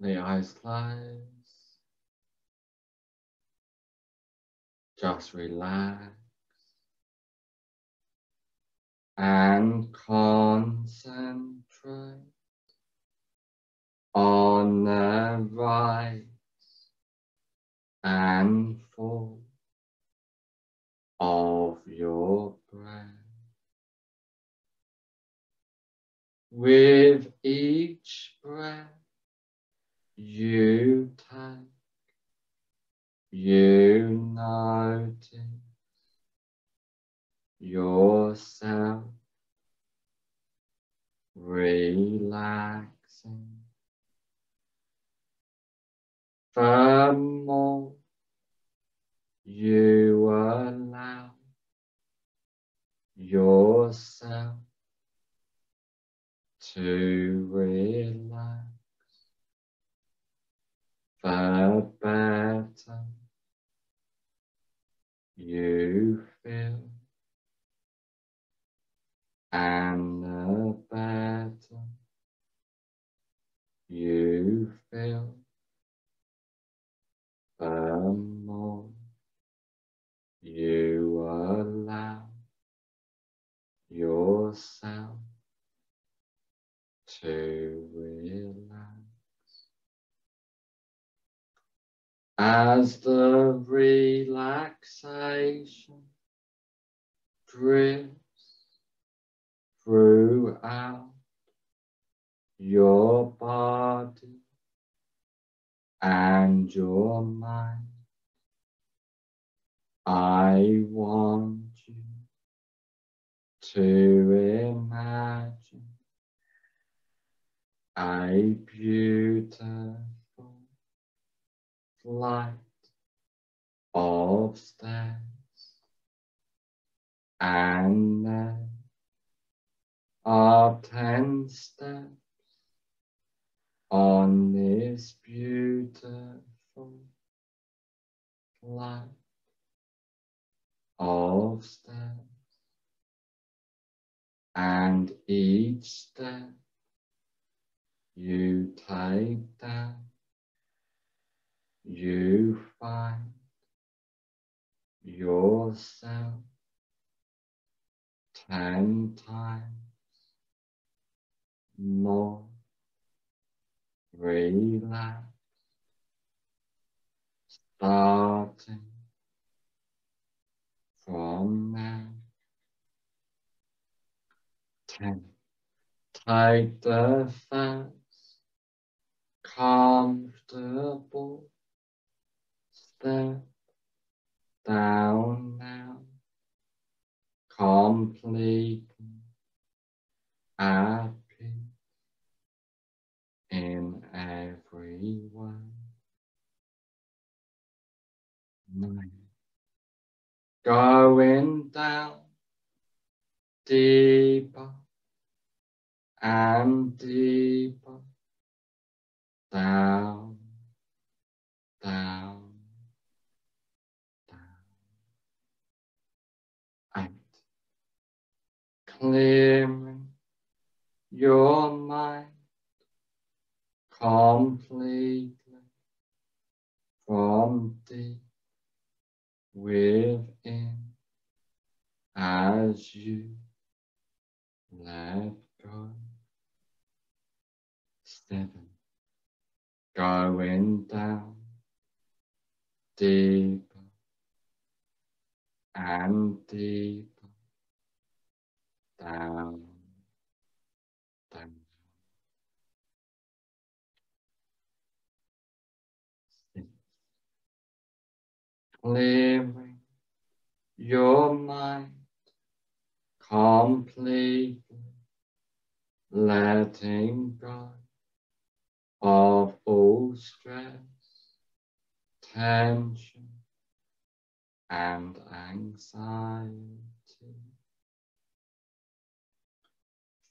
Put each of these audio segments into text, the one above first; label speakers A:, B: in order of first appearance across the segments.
A: The eyes close. Just relax and concentrate on the rise and fall of your breath. With each breath you take, you notice yourself relaxing. The more you allow yourself to relax, As the relaxation drifts throughout your body and your mind. I want you to imagine a beautiful flight of stairs and then up ten steps on this beautiful flight of steps and each step you take down you find yourself ten times more relaxed, starting from now. Ten. The first comfortable step down now, completely happy, in everyone. Nine. Going down deeper and deeper down, down. Clearing your mind completely from deep within as you let go. Seven. Going down deeper and deeper Um, down. clearing your mind completely, letting go of all stress, tension, and anxiety.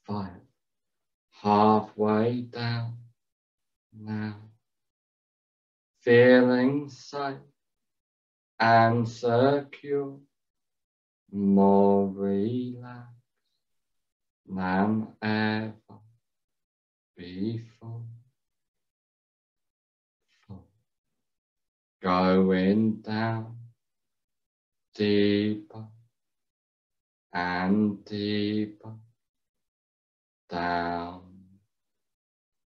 A: Five, halfway down now, feeling safe and secure, more relaxed than ever before. Four. going down deeper and deeper down,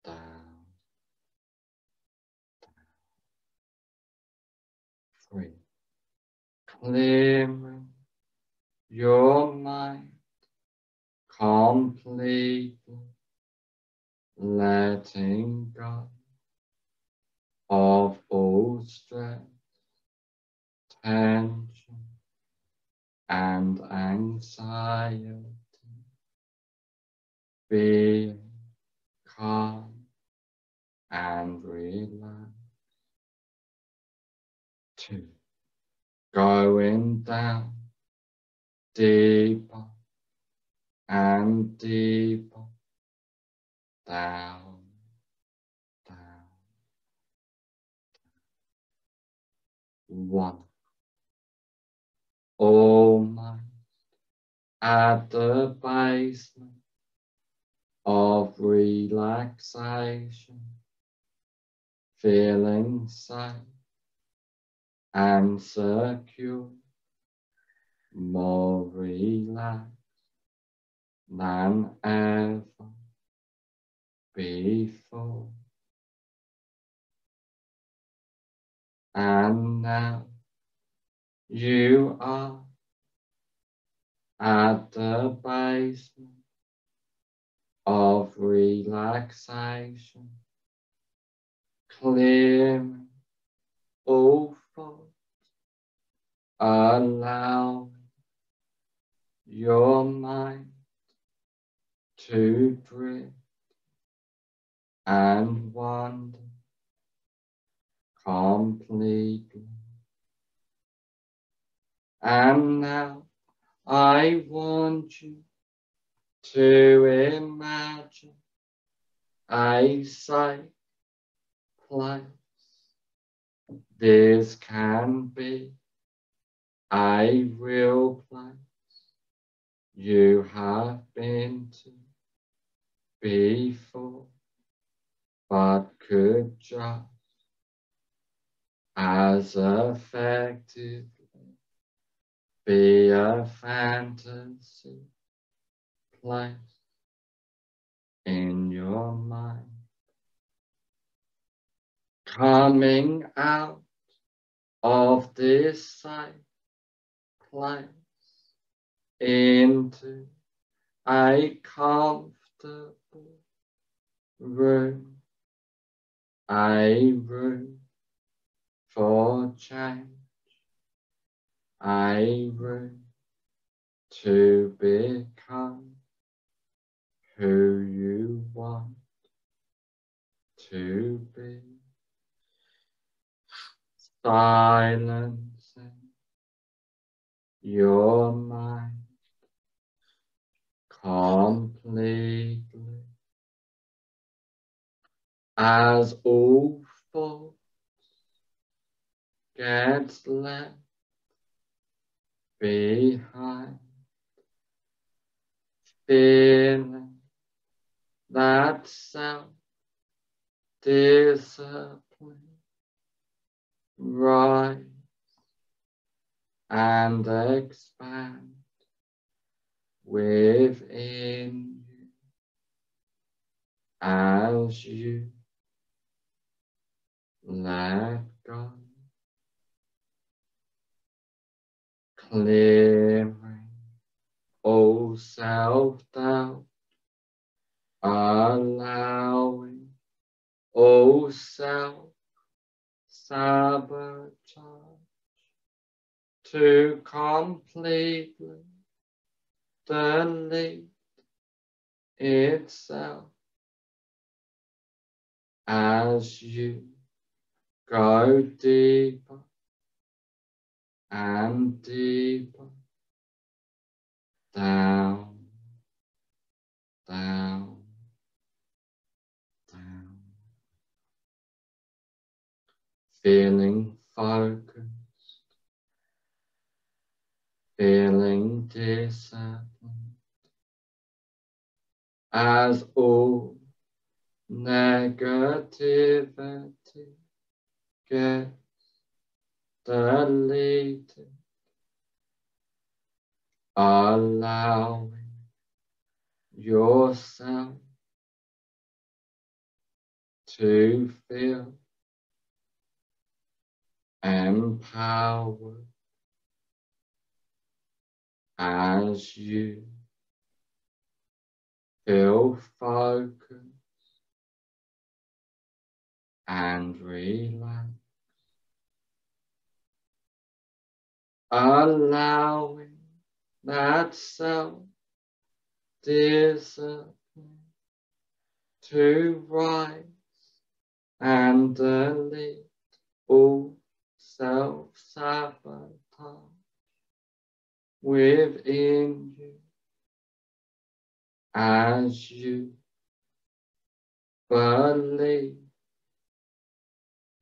A: down, down. Three. Clearing your mind completely, letting go of all stress, tension, and anxiety, being calm and relaxed. Two, going down deeper and deeper down, down, down. One. Almost at the basement of relaxation, feeling safe and secure, more relaxed than ever before. And now you are at the basement of relaxation, clearing all thoughts, allowing your mind to drift and wander completely. And now I want you to imagine a safe place. This can be a real place you have been to before, but could just as effectively be a fantasy place in your mind. Coming out of this safe place into a comfortable room, a room for change, a room to become who you want to be. Silencing your mind completely as all thoughts gets left behind, feeling that self discipline rise and expand within you as you let go, clearing all self-doubt, allowing all self-sabotage to completely delete itself as you go deeper and deeper down, down, feeling focused, feeling disciplined. As all negativity gets deleted, allowing yourself to feel empowered as you feel focused and relax, allowing that self discipline to rise and delete all self-sabotage within you as you believe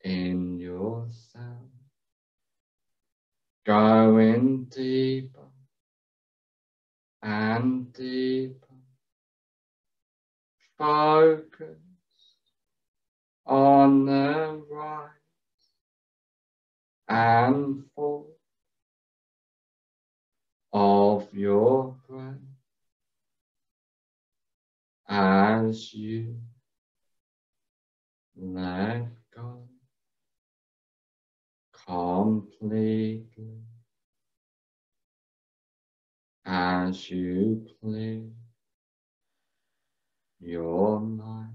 A: in yourself, going deeper and deeper, focus on the rise and fall of your breath as you let go completely as you clear your mind.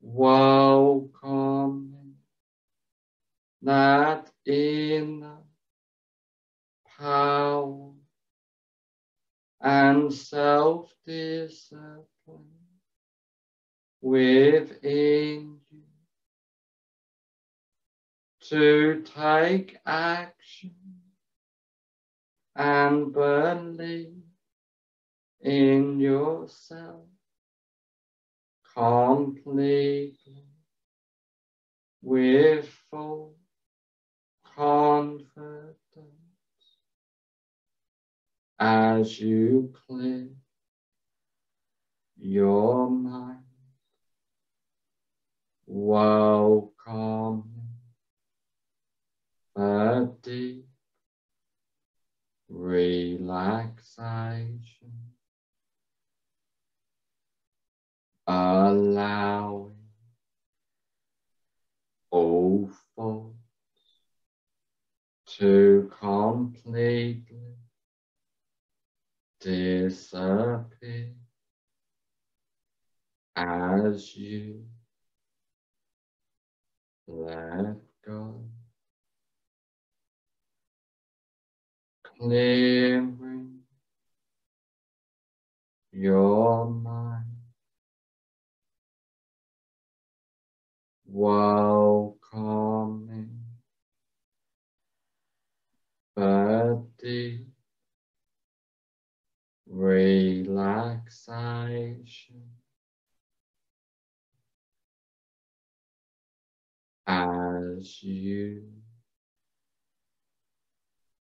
A: Welcoming that in power and self-discipline within you to take action and believe in yourself completely with full confidence as you clear your mind. Welcome a deep relaxation. Allowing all thoughts to completely disappear as you let go, clearing your mind, welcoming body relaxation. As you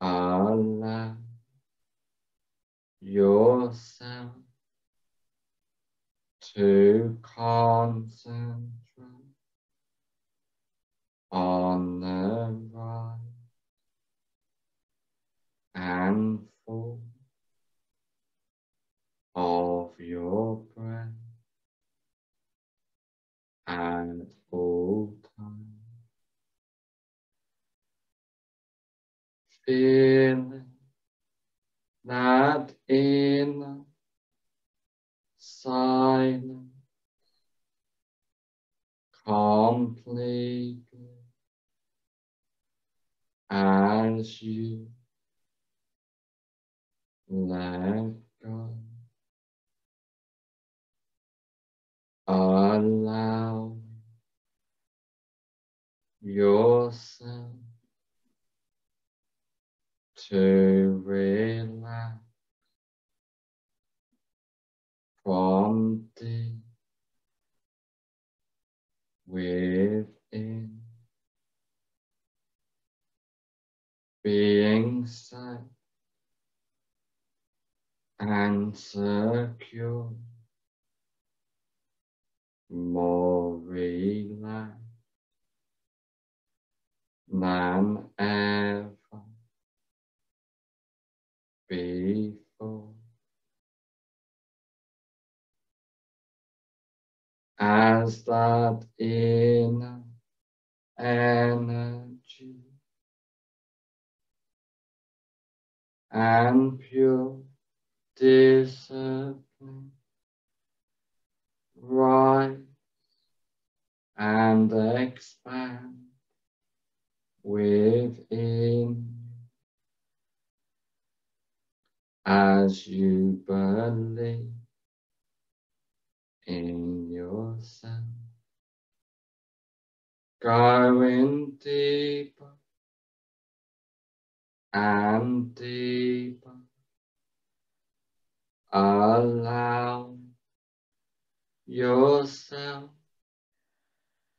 A: allow yourself to concentrate on the right to relax from deep within, being safe and secure. More relaxed than ever before. As that inner energy and pure discipline rise and expand within as you believe in yourself. Going deeper and deeper. Allow yourself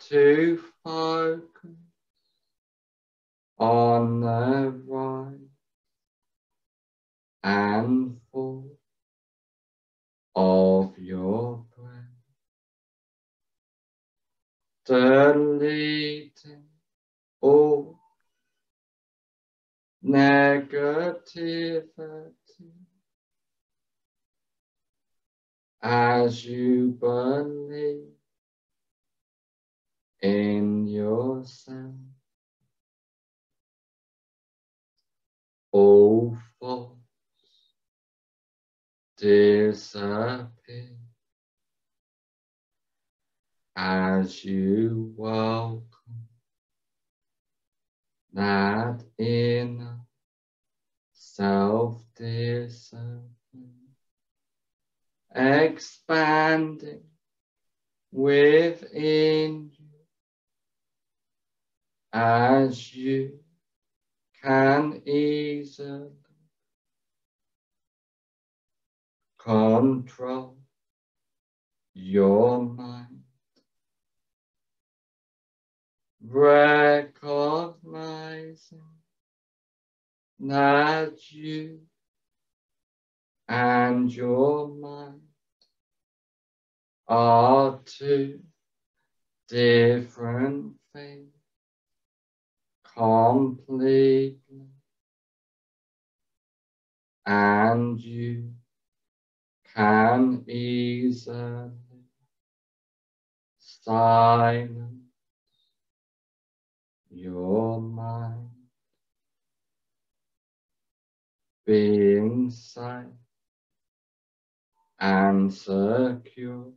A: to focus on the right and full of your breath, deleting all negativity as you believe in yourself. All thoughts disappear as you welcome that inner self-discipline expanding within you as you can easily control your mind. Recognizing that you and your mind are two different things completely and you can easily silence your mind being safe and secure,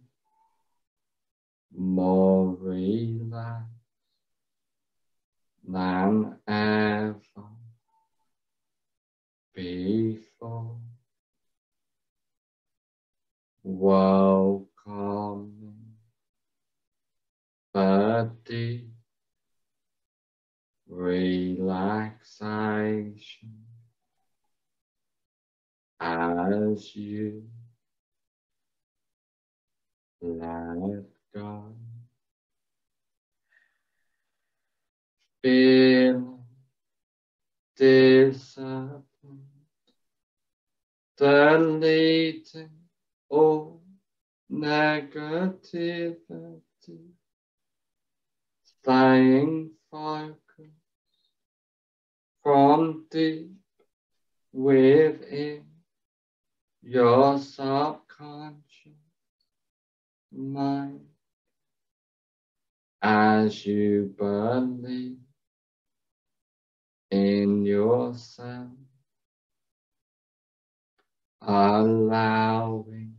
A: more relaxed than ever before. The deep relaxation as you let go. Feel discipline, deleting all negativity, staying focused from deep within your subconscious mind as you believe in yourself, allowing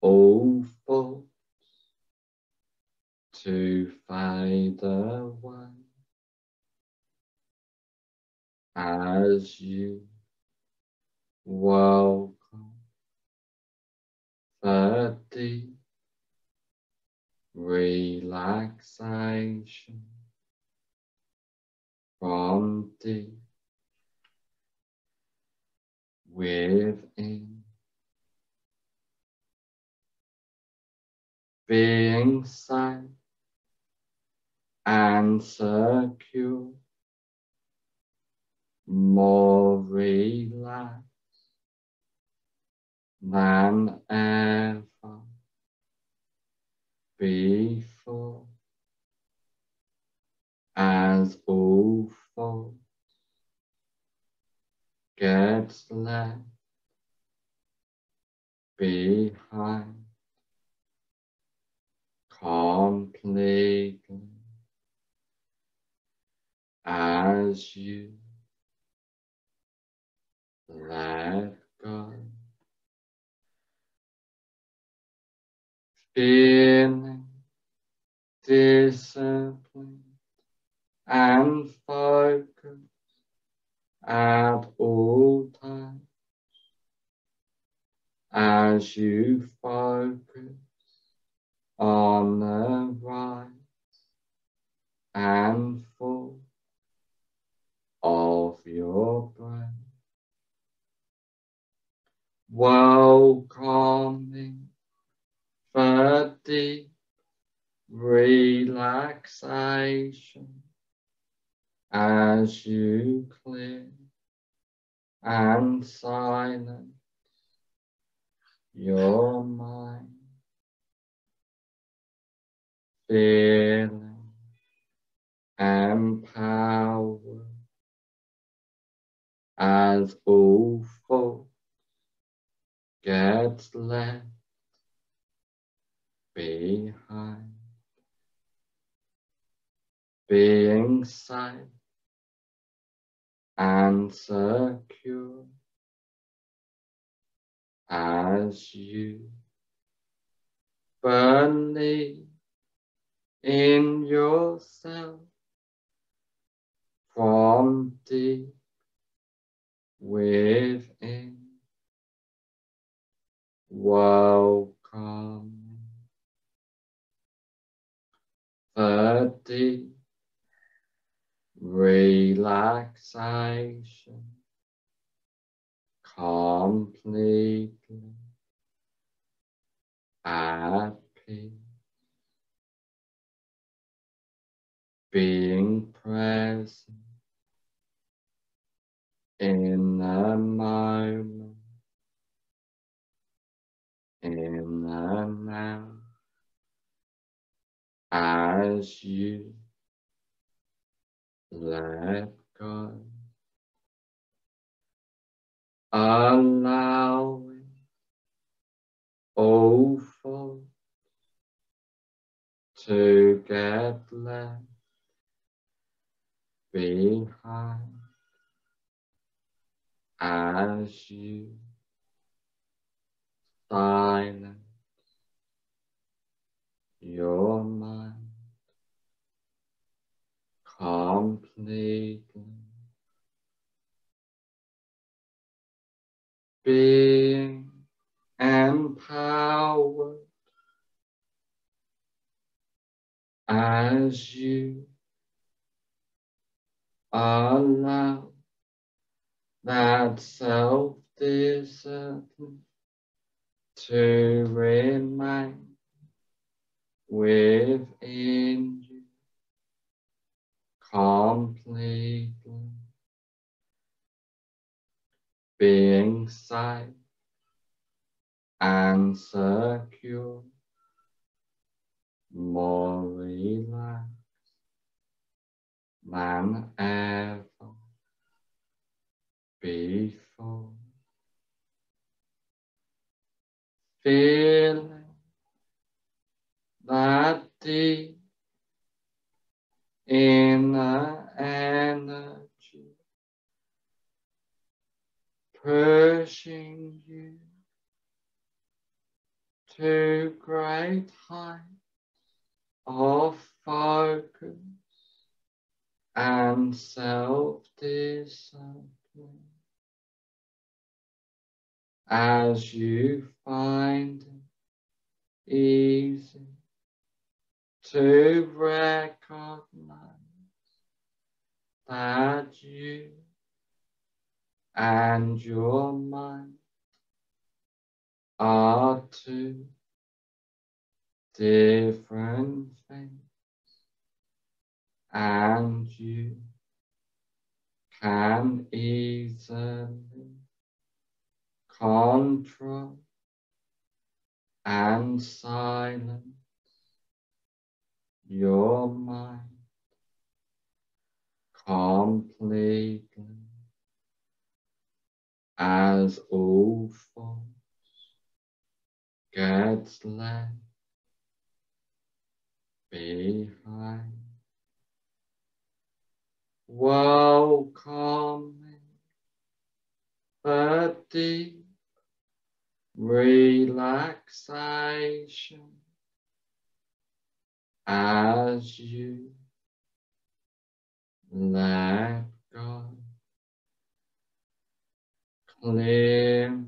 A: all thoughts to fade away as you welcome the deep relaxation from deep within. being safe and secure, more relaxed than ever before. As all thoughts get left behind completely as you let go. Feeling disciplined and focused at all times as you focus on the right and full of your breath. Welcoming the deep relaxation as you clear and silence your mind, feeling power as all thoughts get left behind, being safe and secure as you believe in yourself. From deep within. Welcome. Deep relaxation. Completely. At being present in the moment, in the now, as you let go. Allowing all thoughts to get left behind as you silence your mind completely being empowered as you allow that self-discipline to remain within you completely. Being safe and secure, more relaxed than ever before. Feeling that deep inner energy pushing you to great heights of focus and self-discipline. As you find it easy to recognize that you and your mind are two different things, and you can easily control and silence your mind completely as all thoughts gets left behind. Welcoming the deep relaxation as you let go, clearing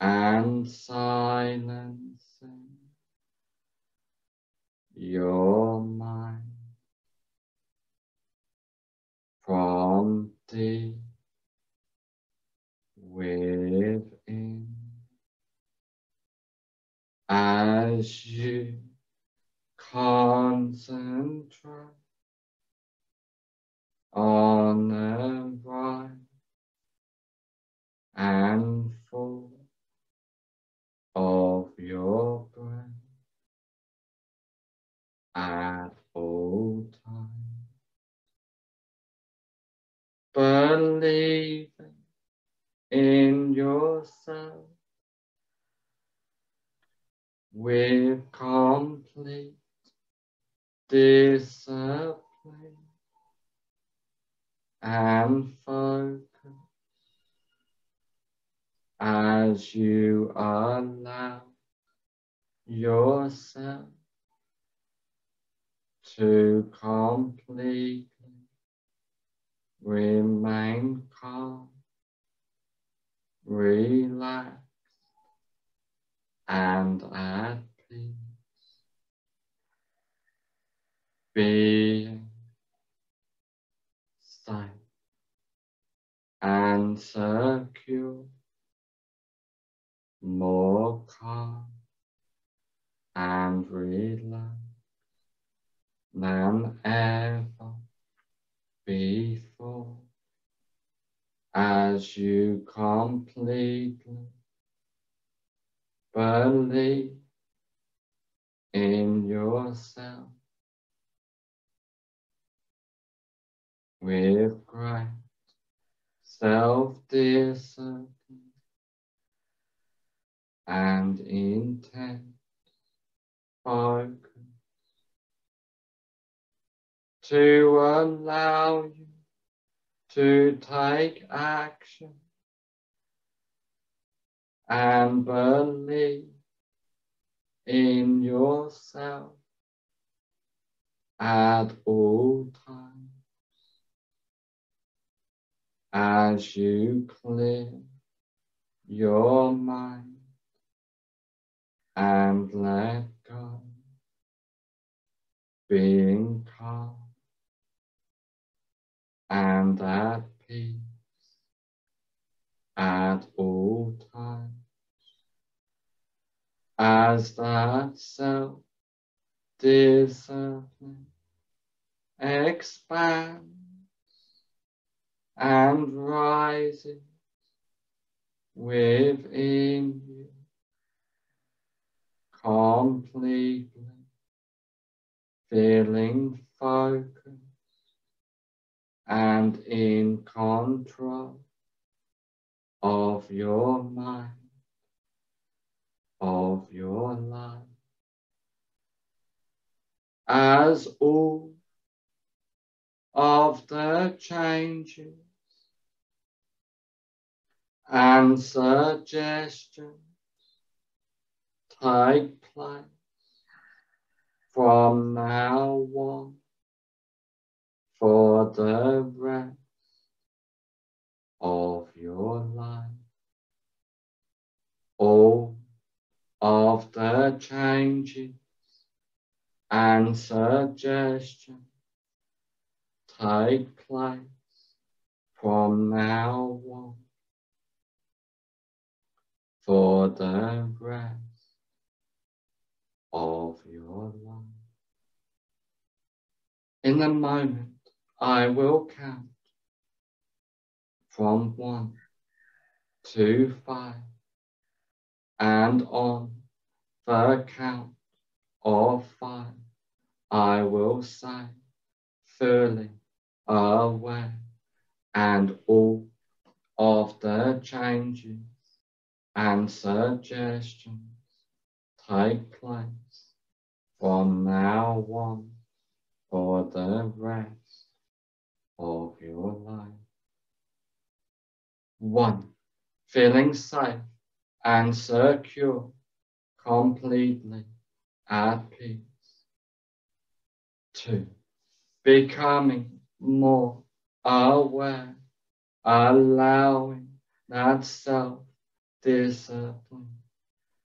A: and silencing your mind deep within as you concentrate on the and full of your breath Believing in yourself with complete discipline and focus. As you allow yourself to completely remain calm, relaxed, and at peace. Be safe and secure, more calm and relaxed than ever before as you completely believe in yourself with great self-discipline and intent focus to allow you to take action and believe in yourself at all times. As you clear your mind and let go, being calm and at peace at all times as that self discipline expands and rises within you completely feeling focused and in control of your mind, of your life. As all of the changes and suggestions take place from now on for the rest of your life. All of the changes and suggestions take place from now on for the rest of your life. In a moment, I will count from one to five and on the count of five I will say fully aware and all of the changes and suggestions take place from now on for the rest of your life. One, feeling safe and secure, completely at peace. Two, becoming more aware, allowing that self discipline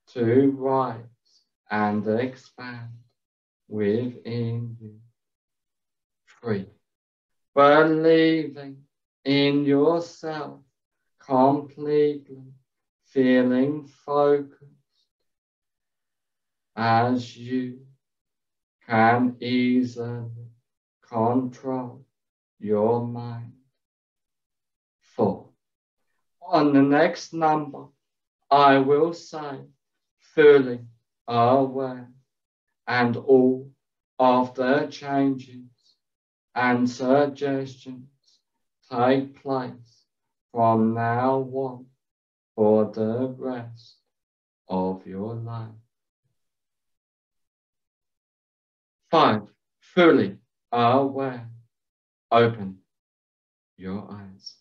A: to rise and expand within you. Three, believing in yourself completely, feeling focused as you can easily control your mind. Four. On the next number, I will say fully aware and all of the changes and suggestions take place from now on for the rest of your life. Five, fully aware. Open your eyes.